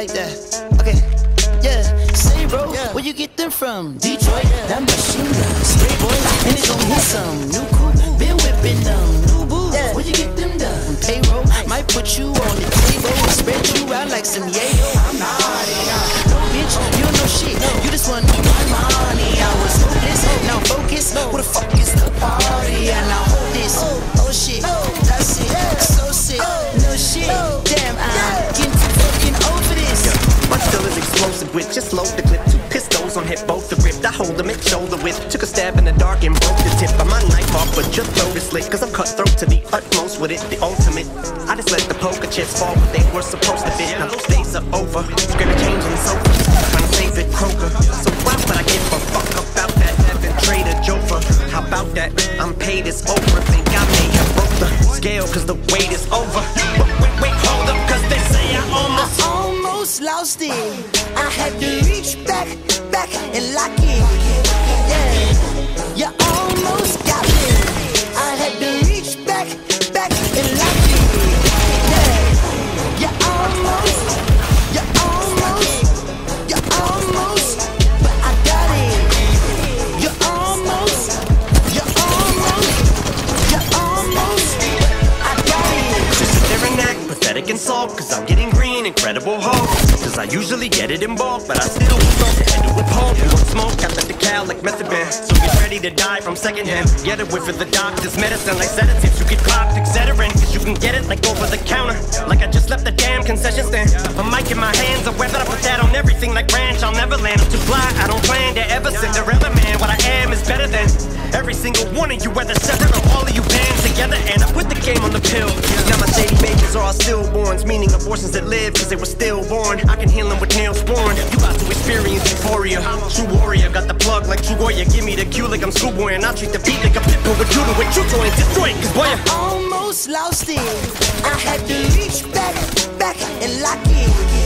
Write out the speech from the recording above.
like that. Okay, yeah. Say, bro, yeah. where you get them from? Detroit, yeah. that machine gun. Straight boy, and it's gonna hit some. New cool, been whipping them. New boo, yeah. where you get them done? Payroll, might put you on the table and spread you out like some yayo. Just load the clip. Two pistols on hip, both the ripped. I hold them at shoulder width. Took a stab in the dark and broke the tip of my knife off, but just throw the slit. Cause I'm cutthroat to the utmost with it, the ultimate. I just let the poker chips fall where they were supposed to fit. Now those days are over. Scrimmage changing sofa. Trying to save it, Kroger. So why would I give a fuck about that Evan Trader Jofa? How about that? I'm paid, it's over. Think I may have broke the scale cause the wait is over. I had to reach back, back and lock it. Yeah, incredible hope. Cause I usually get it in bulk But I still want to a pulp You want smoke, I let the cow like methadone. So get ready to die from secondhand. Get it with for the doctor's medicine Like sedatives, you get clocked, etc. Cause you can get it like over the counter. Like I just left the damn concession stand. A mic in my hands, a weapon I put that on everything Like ranch, I'll never land I'm too fly, I don't plan to ever Cinderella man. What I am is better than Every single one of you, whether separate or all of you band together. And I put the game on the pill. Now my shady babies are all abortions that live cause they were stillborn. I can heal them with nail spawn You about to experience euphoria. True warrior, got the plug like Trugoy Give me the cue like I'm schoolboy And I'll treat the beat like a pit bull With you to with you and destroy it Cause boy, I- almost lost it. I had to reach back, back and lock it.